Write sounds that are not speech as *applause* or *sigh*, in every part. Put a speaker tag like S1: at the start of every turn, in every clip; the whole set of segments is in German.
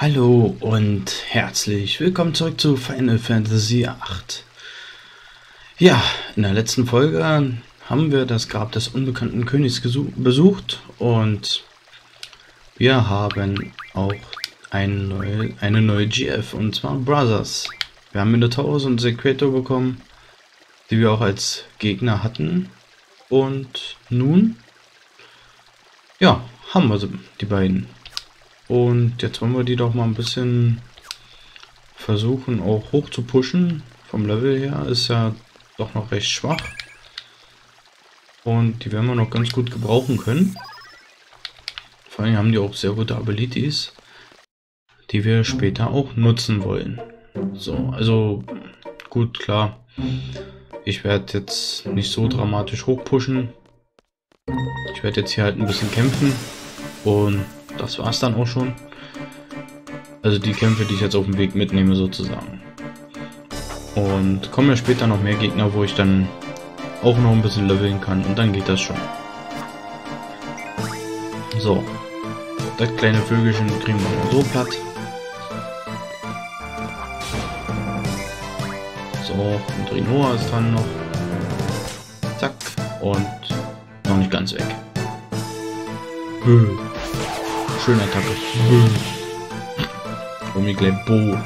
S1: Hallo und herzlich willkommen zurück zu Final Fantasy VIII. Ja, in der letzten Folge haben wir das Grab des unbekannten Königs besucht und wir haben auch eine neue, eine neue GF und zwar Brothers. Wir haben Minotaurus und Sequator bekommen, die wir auch als Gegner hatten und nun, ja, haben wir die beiden. Und jetzt wollen wir die doch mal ein bisschen versuchen auch hoch zu pushen. Vom Level her ist ja doch noch recht schwach. Und die werden wir noch ganz gut gebrauchen können. Vor allem haben die auch sehr gute Abilities, die wir später auch nutzen wollen. So, also gut, klar. Ich werde jetzt nicht so dramatisch hochpushen. Ich werde jetzt hier halt ein bisschen kämpfen und das war es dann auch schon. Also die Kämpfe, die ich jetzt auf dem Weg mitnehme sozusagen. Und kommen ja später noch mehr Gegner, wo ich dann auch noch ein bisschen leveln kann und dann geht das schon. So. Das kleine Vögelchen kriegen wir mal so platt. So, und Rinoa ist dann noch. Zack. Und noch nicht ganz weg. Hm. Schöne Attacke. Und mir gleich Bo.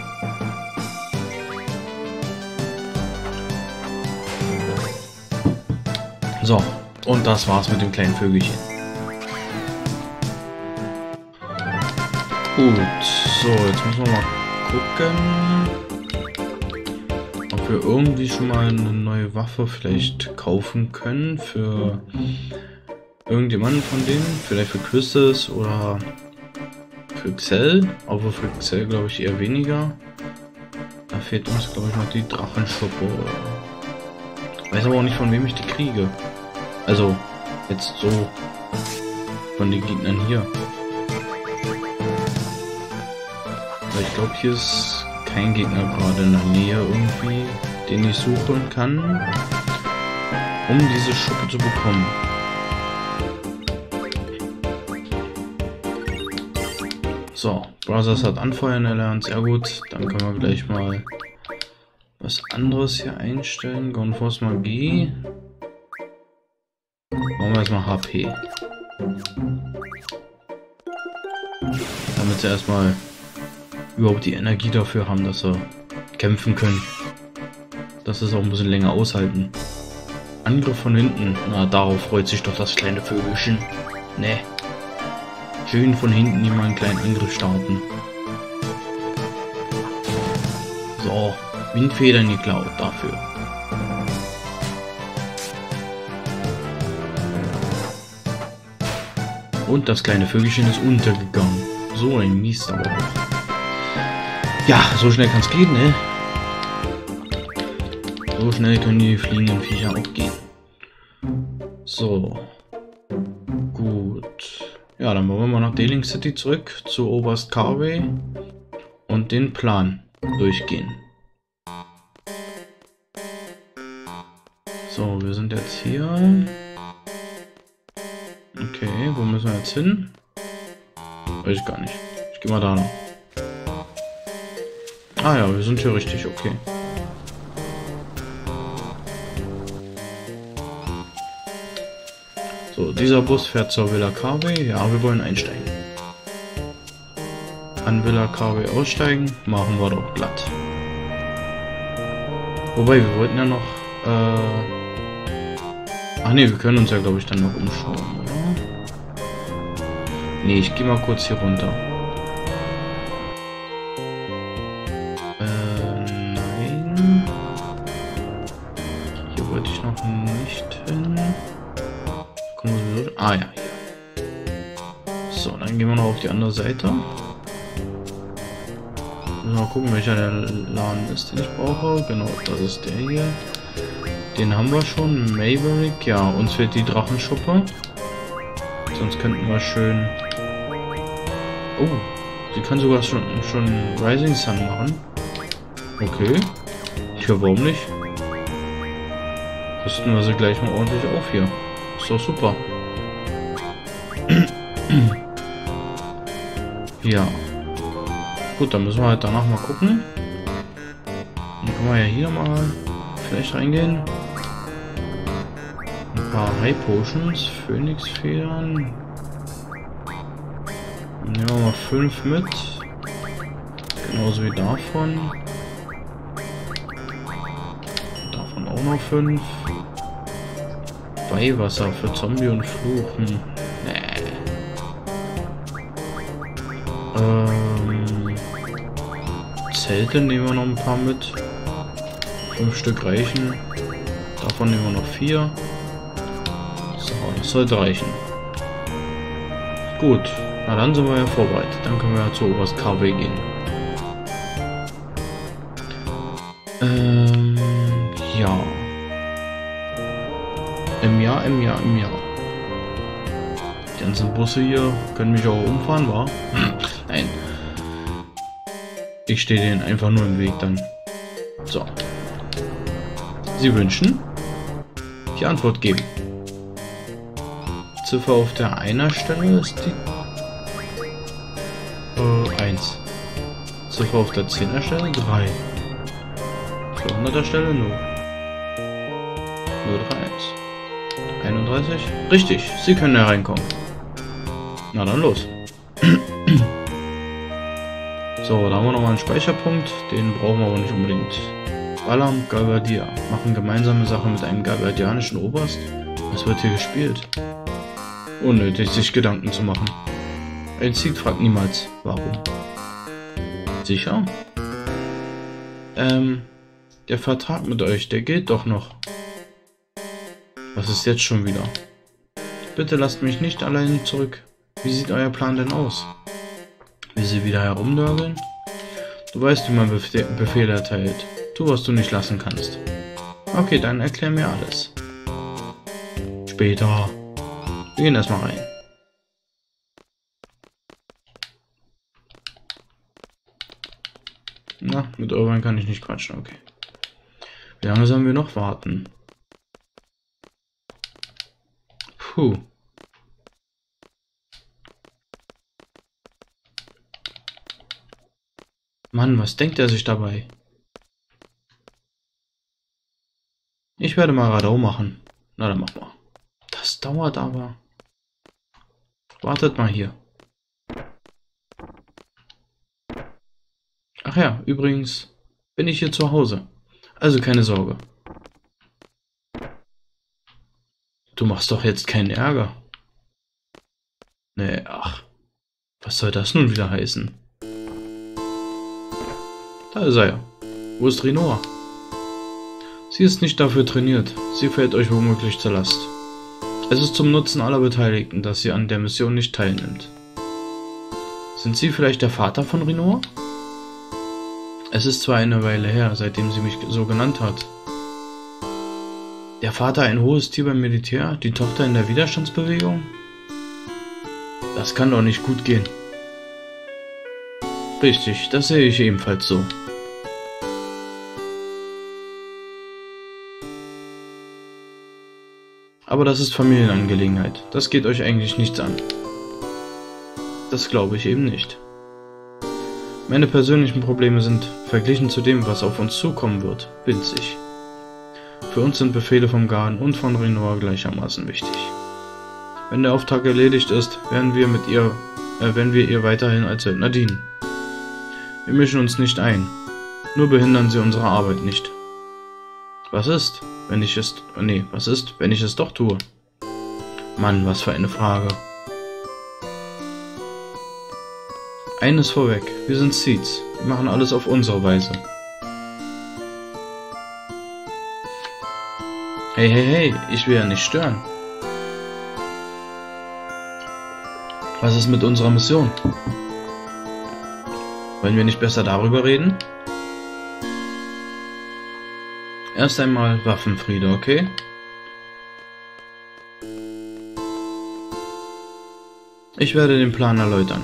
S1: So, und das war's mit dem kleinen Vögelchen. Gut, so, jetzt müssen wir mal gucken, ob wir irgendwie schon mal eine neue Waffe vielleicht kaufen können für irgendjemanden von denen. Vielleicht für Christus oder Xell, aber Xell glaube ich eher weniger. Da fehlt uns glaube ich noch die Drachenschuppe. Weiß aber auch nicht von wem ich die kriege. Also jetzt so von den Gegnern hier. Ich glaube hier ist kein Gegner gerade in der Nähe irgendwie, den ich suchen kann, um diese Schuppe zu bekommen. So, Brothers hat Anfeuern erlernt, sehr gut. Dann können wir gleich mal was anderes hier einstellen. Gonforce Magie. Machen wir erstmal HP. Damit sie erstmal überhaupt die Energie dafür haben, dass sie kämpfen können. Dass sie es auch ein bisschen länger aushalten. Angriff von hinten. Na, darauf freut sich doch das kleine Vögelchen. Ne. Schön von hinten immer einen kleinen Angriff starten. So, Windfedern geklaut dafür. Und das kleine Vögelchen ist untergegangen. So ein Mist aber auch. Ja, so schnell kann es gehen, ne? So schnell können die fliegenden Viecher auch gehen. So. Dealing City zurück zu Oberst Carvey und den Plan durchgehen. So, wir sind jetzt hier. Okay, wo müssen wir jetzt hin? Weiß ich gar nicht. Ich gehe mal da noch. Ah ja, wir sind hier richtig, okay. Dieser Bus fährt zur Villa Carvey. Ja, wir wollen einsteigen. An Villa Carvey aussteigen, machen wir doch glatt. Wobei, wir wollten ja noch... Äh Ach ne, wir können uns ja, glaube ich, dann noch umschauen, oder? Ne, ich gehe mal kurz hier runter. Äh, nein. Hier wollte ich noch nicht hin. Ah ja, hier. So, dann gehen wir noch auf die andere Seite. Mal gucken, welcher der Laden ist, den ich brauche. Genau, das ist der hier. Den haben wir schon. Maverick, ja, uns fehlt die Drachenschuppe. Sonst könnten wir schön... Oh, sie kann sogar schon, schon Rising Sun machen. Okay. Tja, warum nicht? Rüsten wir sie gleich mal ordentlich auf hier. Doch super. *clears throat* ja. Gut, dann müssen wir halt danach mal gucken. Dann können wir ja hier mal vielleicht reingehen. Ein paar High Potions, Phoenix-Federn. Nehmen wir mal fünf mit. Genauso wie davon. Davon auch noch fünf. Weihwasser für Zombie und Fluchen. Nee. Ähm, Zelte nehmen wir noch ein paar mit. Fünf Stück reichen. Davon nehmen wir noch vier. So, das sollte reichen. Gut, na dann sind wir ja vorbereitet. Dann können wir ja zu Oberst KW gehen. Ähm, ja. Im Jahr, im Jahr, im Jahr. Die ganzen Busse hier können mich auch umfahren, wa? *clears throat* Nein. Ich stehe denen einfach nur im Weg dann. So. Sie wünschen? Die Antwort geben. Ziffer auf der einer Stelle ist die äh, 1. Ziffer auf der 10er Stelle 3. Auf der 100er Stelle 0. 031. 31? Richtig, Sie können hereinkommen. Na dann los. *clears throat* so, da haben wir nochmal einen Speicherpunkt. Den brauchen wir aber nicht unbedingt. Balam Galvadir machen gemeinsame Sache mit einem galvadianischen Oberst. Was wird hier gespielt? Unnötig, sich Gedanken zu machen. Ein Sieg fragt niemals, warum. Sicher? Ähm, der Vertrag mit euch, der gilt doch noch. Was ist jetzt schon wieder? Bitte lasst mich nicht allein zurück. Wie sieht euer Plan denn aus? Wie sie wieder herumnörgeln? Du weißt, wie man Bef Befehle erteilt. Tu, was du nicht lassen kannst. Okay, dann erklär mir alles. Später. Wir gehen erstmal rein. Na, mit Irvine kann ich nicht quatschen, okay. Wie lange sollen wir noch warten? Puh. Mann, was denkt er sich dabei? Ich werde mal Radau machen. Na, dann mach mal. Das dauert aber. Wartet mal hier. Ach ja, übrigens bin ich hier zu Hause. Also keine Sorge. Du machst doch jetzt keinen Ärger. Nee, ach. Was soll das nun wieder heißen? Da ist er ja. Wo ist Rinoa? Sie ist nicht dafür trainiert. Sie fällt euch womöglich zur Last. Es ist zum Nutzen aller Beteiligten, dass sie an der Mission nicht teilnimmt. Sind Sie vielleicht der Vater von Rinoa? Es ist zwar eine Weile her, seitdem sie mich so genannt hat. Der Vater ein hohes Tier beim Militär, die Tochter in der Widerstandsbewegung? Das kann doch nicht gut gehen. Richtig, das sehe ich ebenfalls so. Aber das ist Familienangelegenheit. Das geht euch eigentlich nichts an. Das glaube ich eben nicht. Meine persönlichen Probleme sind, verglichen zu dem, was auf uns zukommen wird, winzig. Für uns sind Befehle vom Garden und von Renoir gleichermaßen wichtig. Wenn der Auftrag erledigt ist, werden wir mit ihr, äh, werden wir ihr weiterhin als Söldner dienen. Wir mischen uns nicht ein, nur behindern sie unsere Arbeit nicht. Was ist, wenn ich es, nee, was ist, wenn ich es doch tue? Mann, was für eine Frage. Eines vorweg, wir sind Seeds. Wir machen alles auf unsere Weise. Hey, hey, hey, ich will ja nicht stören. Was ist mit unserer Mission? Wollen wir nicht besser darüber reden? Erst einmal Waffenfriede, okay? Ich werde den Plan erläutern.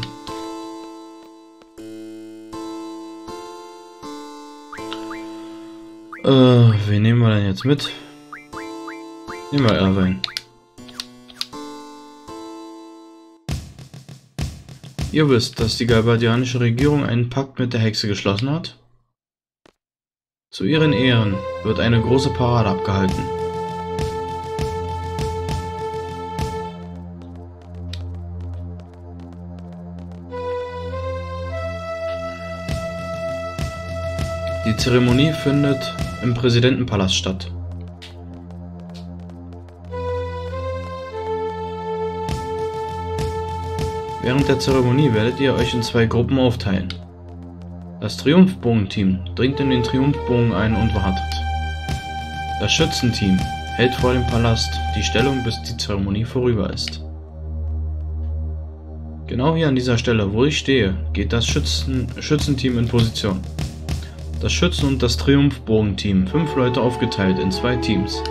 S1: Äh, wen nehmen wir denn jetzt mit? Nehmen wir Erwin. Ihr wisst, dass die galbadianische Regierung einen Pakt mit der Hexe geschlossen hat? Zu ihren Ehren wird eine große Parade abgehalten. Die Zeremonie findet im Präsidentenpalast statt. Während der Zeremonie werdet ihr euch in zwei Gruppen aufteilen. Das Triumphbogen-Team dringt in den Triumphbogen ein und wartet. Das Schützenteam hält vor dem Palast die Stellung, bis die Zeremonie vorüber ist. Genau hier an dieser Stelle, wo ich stehe, geht das Schützen Schützenteam in Position. Das Schützen- und das Triumphbogenteam, fünf Leute aufgeteilt in zwei Teams.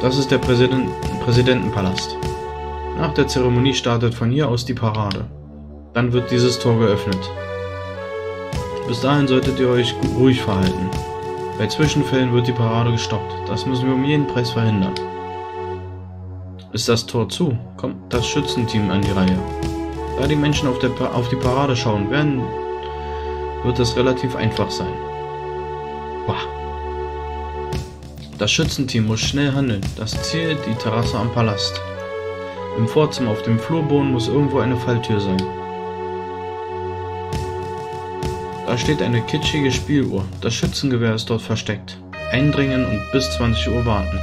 S1: Das ist der Präsident Präsidentenpalast. Nach der Zeremonie startet von hier aus die Parade. Dann wird dieses Tor geöffnet. Bis dahin solltet ihr euch ruhig verhalten. Bei Zwischenfällen wird die Parade gestoppt. Das müssen wir um jeden Preis verhindern. Ist das Tor zu, kommt das Schützenteam an die Reihe. Da die Menschen auf, auf die Parade schauen werden, wird es relativ einfach sein. Bah. Das Schützenteam muss schnell handeln. Das Ziel die Terrasse am Palast. Im Vorzimmer auf dem Flurboden muss irgendwo eine Falltür sein. Da steht eine kitschige Spieluhr. Das Schützengewehr ist dort versteckt. Eindringen und bis 20 Uhr warten.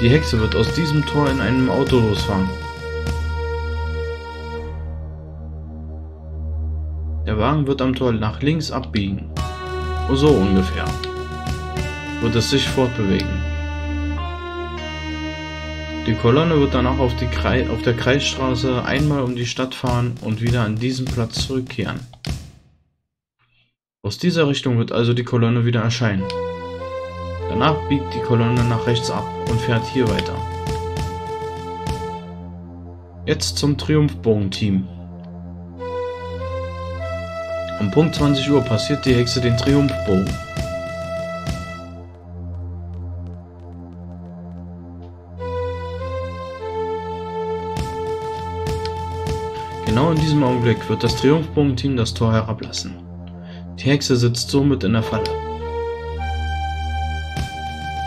S1: Die Hexe wird aus diesem Tor in einem Auto losfahren. Der Wagen wird am Tor nach links abbiegen. So ungefähr wird es sich fortbewegen. Die Kolonne wird danach auf, auf, der Kreisstraße einmal um die Stadt fahren und wieder an diesen Platz zurückkehren. Aus dieser Richtung wird also die Kolonne wieder erscheinen. Danach biegt die Kolonne nach rechts ab und fährt hier weiter. Jetzt zum Triumphbogen-Team. Um Punkt 20 Uhr passiert die Hexe den Triumphbogen. Genau in diesem Augenblick wird das Triumphbogenteam das Tor herablassen. Die Hexe sitzt somit in der Falle.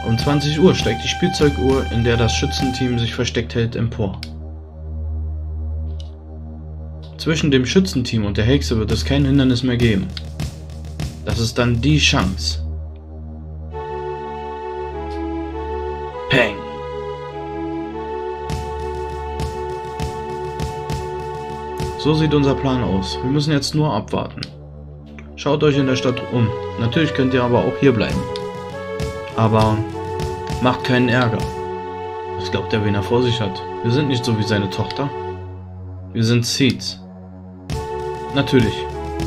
S1: Um 20 Uhr steigt die Spielzeuguhr, in der das Schützenteam sich versteckt hält, empor. Zwischen dem Schützenteam und der Hexe wird es kein Hindernis mehr geben. Das ist dann die Chance. So sieht unser Plan aus. Wir müssen jetzt nur abwarten. Schaut euch in der Stadt um. Natürlich könnt ihr aber auch hier bleiben. Aber macht keinen Ärger. Was glaubt er, wen er vor sich hat? Wir sind nicht so wie seine Tochter. Wir sind Seeds. Natürlich.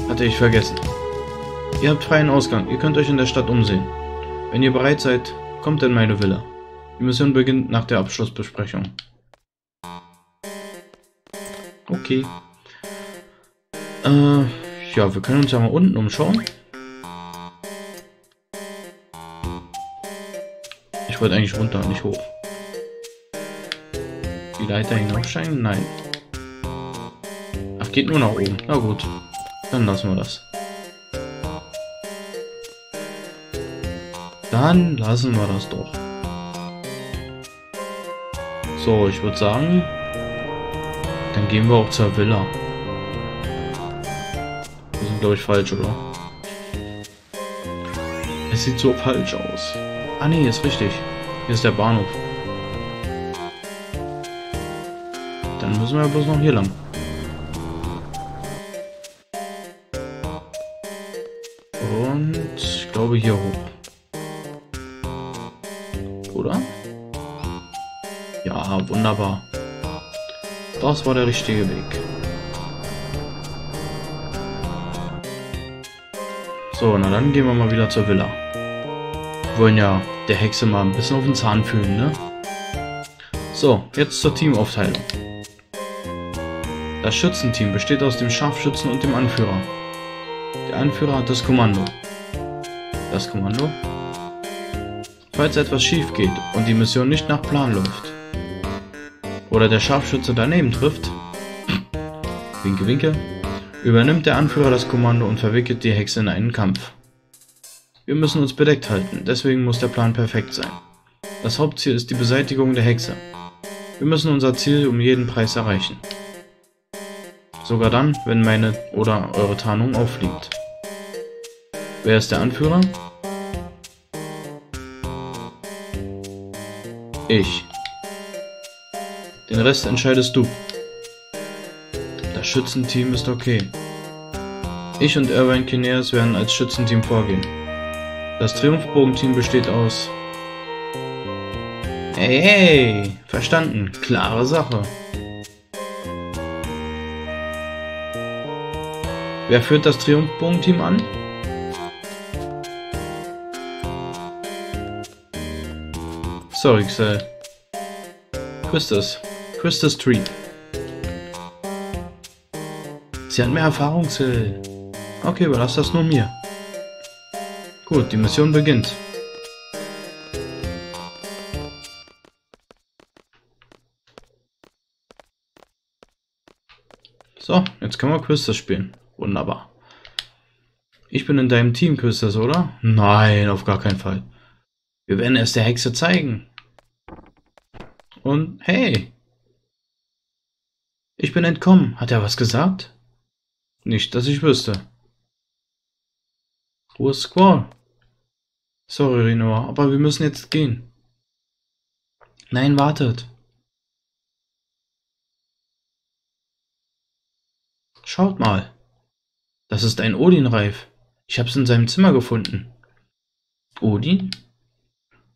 S1: Hatte ich vergessen. Ihr habt freien Ausgang. Ihr könnt euch in der Stadt umsehen. Wenn ihr bereit seid, kommt in meine Villa. Die Mission beginnt nach der Abschlussbesprechung. Okay. Äh, ja, wir können uns ja mal unten umschauen. Ich wollte eigentlich runter, nicht hoch. Die Leiter hinaufsteigen? Nein. Ach, geht nur nach oben. Na gut. Dann lassen wir das. Dann lassen wir das doch. So, ich würde sagen, dann gehen wir auch zur Villa glaube ich, falsch, oder? Es sieht so falsch aus. Ah nee, ist richtig. Hier ist der Bahnhof. Dann müssen wir bloß noch hier lang. Und ich glaube hier hoch. Oder? Ja, wunderbar. Das war der richtige Weg. So, na dann gehen wir mal wieder zur Villa. Wir wollen ja der Hexe mal ein bisschen auf den Zahn fühlen, ne? So, jetzt zur Teamaufteilung. Das Schützenteam besteht aus dem Scharfschützen und dem Anführer. Der Anführer hat das Kommando. Das Kommando? Falls etwas schief geht und die Mission nicht nach Plan läuft, oder der Scharfschütze daneben trifft, *clears throat* winke winke, übernimmt der Anführer das Kommando und verwickelt die Hexe in einen Kampf. Wir müssen uns bedeckt halten, deswegen muss der Plan perfekt sein. Das Hauptziel ist die Beseitigung der Hexe. Wir müssen unser Ziel um jeden Preis erreichen. Sogar dann, wenn meine oder eure Tarnung auffliegt. Wer ist der Anführer? Ich. Den Rest entscheidest du. Schützenteam ist okay. Ich und Irvine Kineas werden als Schützenteam vorgehen. Das Triumphbogenteam besteht aus... Hey, hey! Verstanden. Klare Sache. Wer führt das Triumphbogenteam an? Sorry, Xel. Christus. Christus Tree. Sie hat mehr Erfahrung, Xel. Okay, überlass das nur mir. Gut, die Mission beginnt. So, jetzt können wir Quistas spielen. Wunderbar. Ich bin in deinem Team, Quistas, oder? Nein, auf gar keinen Fall. Wir werden es der Hexe zeigen. Und hey. Ich bin entkommen. Hat er was gesagt? Nicht, dass ich wüsste. Ist Squall? Sorry, Renoir, aber wir müssen jetzt gehen. Nein, wartet. Schaut mal. Das ist ein Odin-Reif. Ich hab's in seinem Zimmer gefunden. Odin?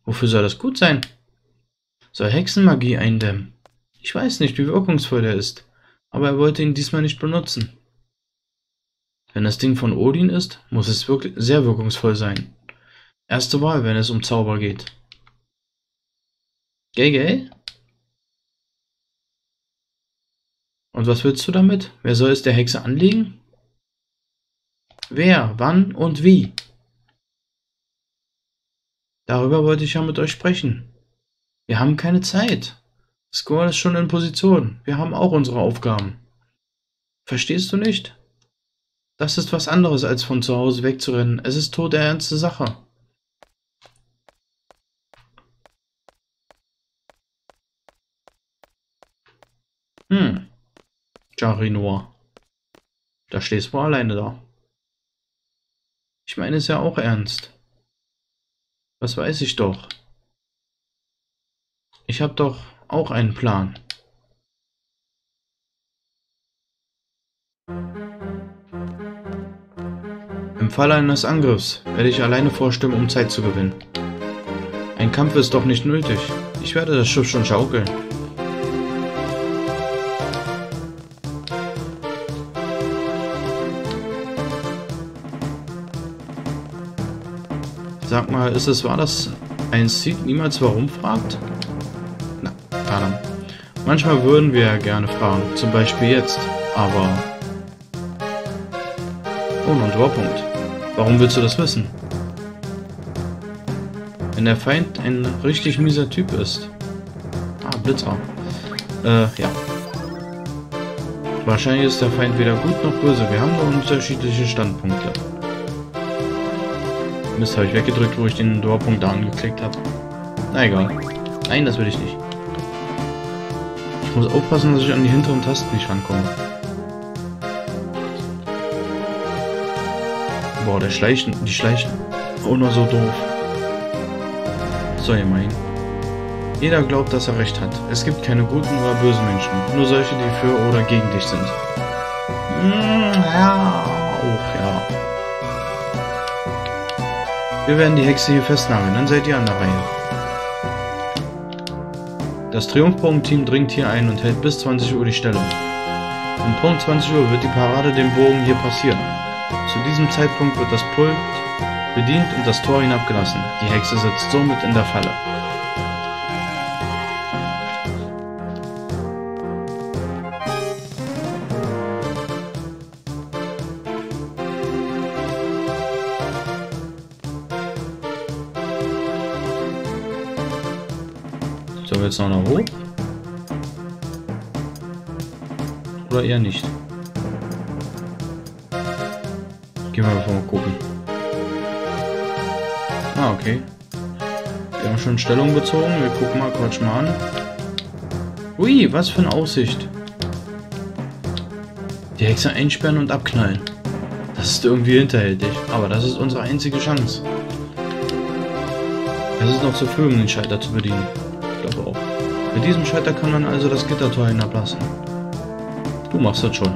S1: Wofür soll das gut sein? Soll Hexenmagie eindämmen. Ich weiß nicht, wie wirkungsvoll der ist, aber er wollte ihn diesmal nicht benutzen. Wenn das Ding von Odin ist, muss es wirklich sehr wirkungsvoll sein. Erste Wahl, wenn es um Zauber geht. Gay, gay? Und was willst du damit? Wer soll es der Hexe anlegen? Wer, wann und wie? Darüber wollte ich ja mit euch sprechen. Wir haben keine Zeit. Score ist schon in Position. Wir haben auch unsere Aufgaben. Verstehst du nicht? Das ist was anderes, als von zu Hause wegzurennen. Es ist todernste Sache. Hm. Jarry Noir. Da stehst du alleine da. Ich meine es ja auch ernst. Was weiß ich doch. Ich habe doch auch einen Plan. Im Fall eines Angriffs werde ich alleine vorstimmen, um Zeit zu gewinnen. Ein Kampf ist doch nicht nötig. Ich werde das Schiff schon schaukeln. Sag mal, ist es wahr, dass ein Seed niemals warum fragt? Na, Adam. Manchmal würden wir gerne fragen, zum Beispiel jetzt, aber... Oh, und Warpunkt. Warum willst du das wissen? Wenn der Feind ein richtig mieser Typ ist. Ah, Blitzer. Äh, ja. Wahrscheinlich ist der Feind weder gut noch böse. Wir haben nur unterschiedliche Standpunkte. Mist, habe ich weggedrückt, wo ich den Dorpunkt da angeklickt habe. Na egal. Nein, das will ich nicht. Ich muss aufpassen, dass ich an die hinteren Tasten nicht rankomme. Boah, der Schleichen, die Schleichen. Oh, nur so doof. So, ihr meinen. Jeder glaubt, dass er recht hat. Es gibt keine guten oder bösen Menschen. Nur solche, die für oder gegen dich sind. Hm, ja, auch ja. Wir werden die Hexe hier festnageln, dann seid ihr an der Reihe. Das Triumphbogen-Team dringt hier ein und hält bis 20 Uhr die Stellung. Um Punkt 20 Uhr wird die Parade dem Bogen hier passieren. Zu diesem Zeitpunkt wird das Pult bedient und das Tor hinabgelassen. Die Hexe sitzt somit in der Falle. So, jetzt noch nach hoch. Oder eher nicht? Gehen wir mal gucken. Ah, okay. Wir haben schon Stellung bezogen. Wir gucken mal, quatsch mal an. Ui, was für eine Aussicht. Die Hexe einsperren und abknallen. Das ist irgendwie hinterhältig. Aber das ist unsere einzige Chance. Es ist noch zu früh, um den Schalter zu bedienen. Ich glaube auch. Mit diesem Schalter kann man also das Gittertor hinablassen. Du machst das schon.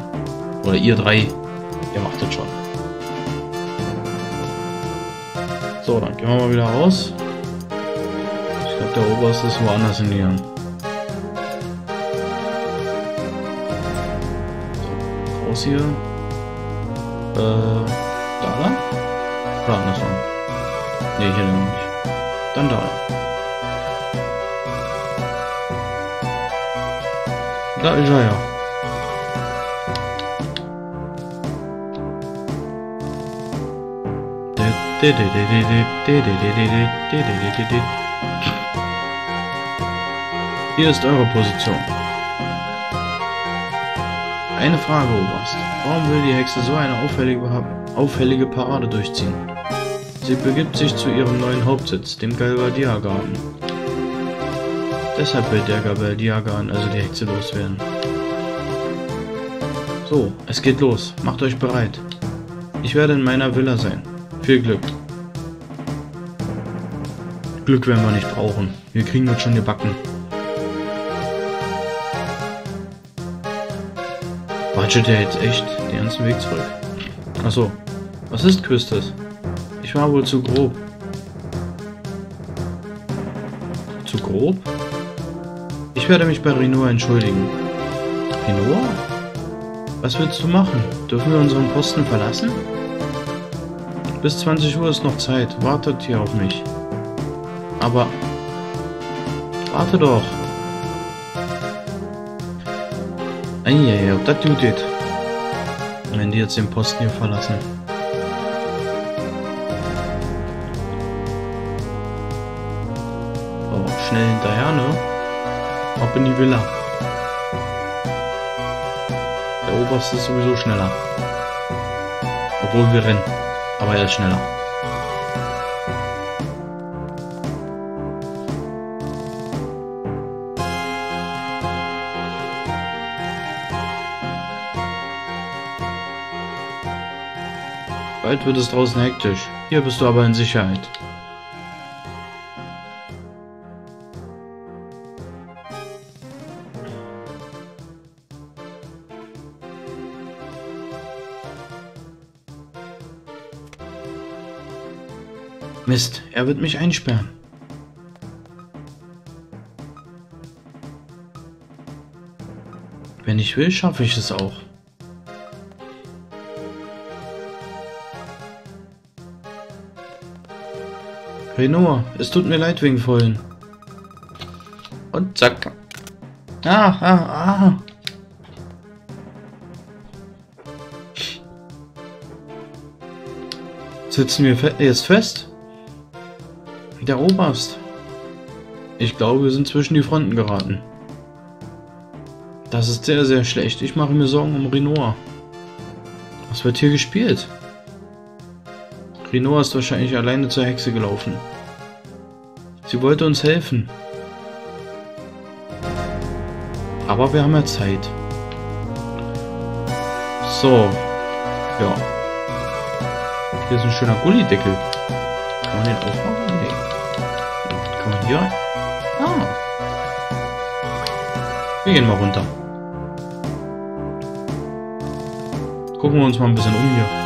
S1: Oder ihr drei. Ihr macht das schon. So, dann gehen wir mal wieder raus. Ich glaube, der Oberste ist woanders hingegangen. So, raus hier. Äh, da lang? Oder andersrum? Ne, hier lang nicht. Dann da. Da ist er ja. Hier ist eure Position. Eine Frage, Oberst. Warum will die Hexe so eine auffällige, auffällige Parade durchziehen? Sie begibt sich zu ihrem neuen Hauptsitz, dem Galvadia-Garten. Deshalb will der Galvadia-Garten also die Hexe loswerden. So, es geht los. Macht euch bereit. Ich werde in meiner Villa sein. Viel Glück. Glück werden wir nicht brauchen. Wir kriegen das schon gebacken. Watschet er jetzt echt den ganzen Weg zurück? Achso. Was ist Quistes? Ich war wohl zu grob. Zu grob? Ich werde mich bei Renoir entschuldigen. Renoir? Was willst du machen? Dürfen wir unseren Posten verlassen? Bis 20 Uhr ist noch Zeit. Wartet hier auf mich. Aber... Warte doch. Eieiei, ob das gut geht. Wenn die jetzt den Posten hier verlassen. schnell hinterher, ne? Ab in die Villa. Der Oberste ist sowieso schneller. Obwohl wir rennen. Aber er ist schneller. Bald wird es draußen hektisch. Hier bist du aber in Sicherheit. Mist, er wird mich einsperren. Wenn ich will, schaffe ich es auch. Renoir, es tut mir leid wegen vorhin. Und zack. Ah, ah, ah. Sitzen wir jetzt fest? Der Oberst. Ich glaube, wir sind zwischen die Fronten geraten. Das ist sehr, sehr schlecht. Ich mache mir Sorgen um Renoir. Was wird hier gespielt? Renoir ist wahrscheinlich alleine zur Hexe gelaufen. Sie wollte uns helfen. Aber wir haben ja Zeit. So. Ja. Hier ist ein schöner Gullideckel. Kann man den aufmachen? Kann man hier? Ah. Wir gehen mal runter. Gucken wir uns mal ein bisschen um hier.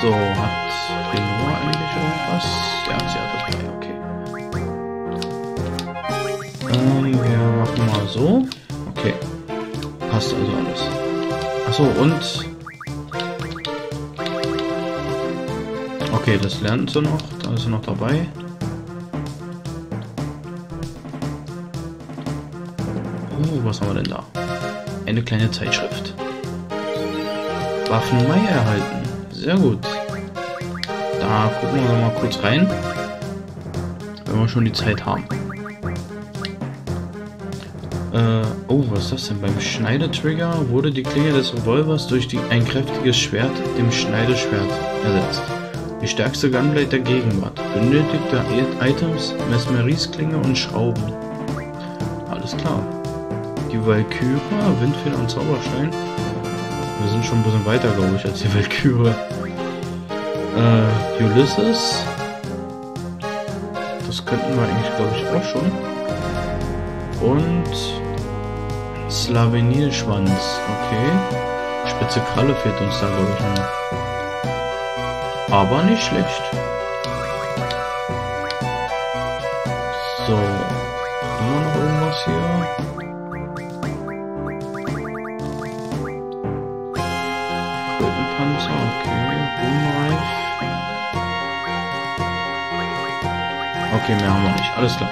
S1: So, hat Renoir eigentlich irgendwas? Ja, sie hat das dabei, okay. Ähm, wir machen mal so. Okay. Passt also alles. Achso, und... Okay, das lernen sie noch. Da ist sie noch dabei. Oh, was haben wir denn da? Eine kleine Zeitschrift. Waffen Mai erhalten. Sehr gut. Da gucken wir mal kurz rein. wenn wir schon die Zeit haben. Äh, oh, was ist das denn? Beim Schneidetrigger wurde die Klinge des Revolvers durch die, ein kräftiges Schwert, dem Schneideschwert, ersetzt. Die stärkste Gunblade der Gegenwart. Benötigte Items, Mesmerisklinge und Schrauben. Alles klar. Die Valkyra, Windfeder und Zauberstein. Wir sind schon ein bisschen weiter, glaube ich, als die Valkyrie. Äh, Ulysses. Das könnten wir eigentlich, glaube ich, auch schon. Und Slavenilschwanz, okay. Spitze Kralle fehlt uns da, glaube ich, noch. Aber nicht schlecht. Okay, mehr haben wir nicht. Alles klar.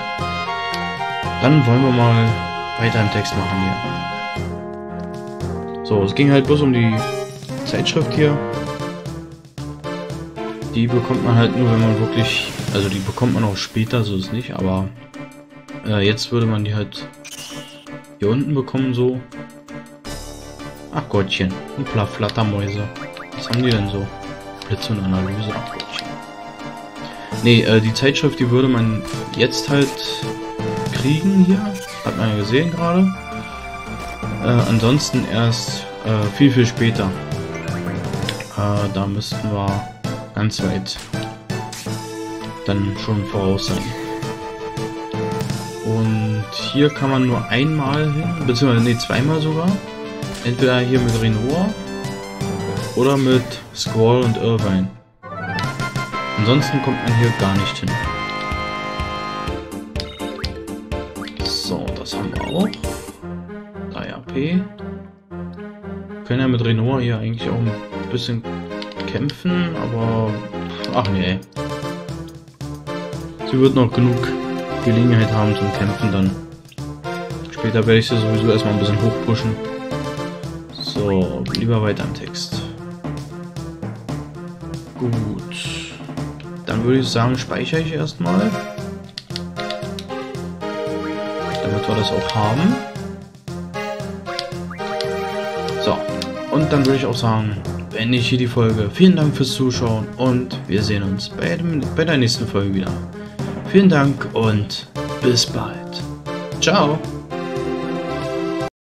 S1: Dann wollen wir mal weiter im Text machen hier. So, es ging halt bloß um die Zeitschrift hier. Die bekommt man halt nur, wenn man wirklich... Also die bekommt man auch später, so ist nicht, aber... Äh, jetzt würde man die halt hier unten bekommen, so. Ach Gottchen, ein paar Flattermäuse. Was haben die denn so? Blitz und Analyse, Nee, äh, die Zeitschrift, die würde man jetzt halt kriegen hier. Hat man ja gesehen gerade. Äh, ansonsten erst äh, viel, viel später. Äh, da müssten wir ganz weit dann schon voraus sein. Und hier kann man nur einmal hin, beziehungsweise nee, zweimal sogar. Entweder hier mit Renoir oder mit Squall und Irvine. Ansonsten kommt man hier gar nicht hin. So, das haben wir auch. 3 AP. Können ja mit Renoir hier eigentlich auch ein bisschen kämpfen, aber... Ach nee. Sie wird noch genug Gelegenheit haben zum Kämpfen dann. Später werde ich sie sowieso erstmal ein bisschen hochpushen. So, lieber weiter im Text. Gut. Würde ich sagen, speichere ich erstmal. Damit wir das auch haben. So. Und dann würde ich auch sagen, beende ich hier die Folge. Vielen Dank fürs Zuschauen und wir sehen uns bei, dem, bei der nächsten Folge wieder. Vielen Dank und bis bald. Ciao.